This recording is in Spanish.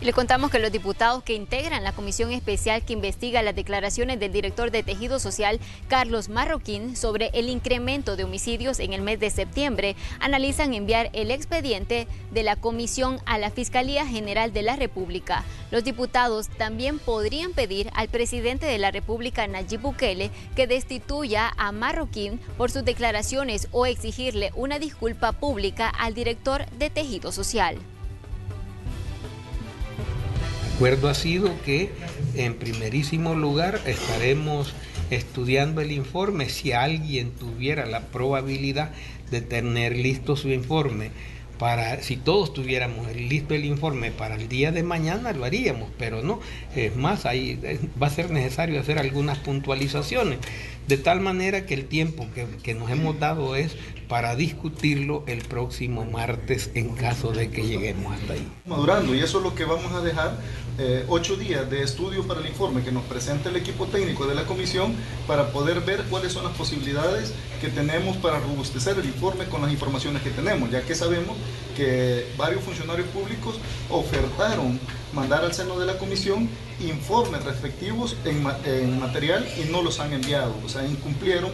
Y le contamos que los diputados que integran la comisión especial que investiga las declaraciones del director de Tejido Social, Carlos Marroquín, sobre el incremento de homicidios en el mes de septiembre, analizan enviar el expediente de la comisión a la Fiscalía General de la República. Los diputados también podrían pedir al presidente de la República, Nayib Bukele, que destituya a Marroquín por sus declaraciones o exigirle una disculpa pública al director de Tejido Social acuerdo ha sido que en primerísimo lugar estaremos estudiando el informe. Si alguien tuviera la probabilidad de tener listo su informe para si todos tuviéramos listo el informe para el día de mañana lo haríamos, pero no, es más, ahí va a ser necesario hacer algunas puntualizaciones, de tal manera que el tiempo que, que nos hemos dado es para discutirlo el próximo martes en caso de que lleguemos hasta ahí. Madurando, y eso es lo que vamos a dejar, eh, ocho días de estudio para el informe que nos presenta el equipo técnico de la comisión para poder ver cuáles son las posibilidades que tenemos para robustecer el informe con las informaciones que tenemos, ya que sabemos que varios funcionarios públicos ofertaron mandar al seno de la comisión informes respectivos en, en material y no los han enviado, o sea, incumplieron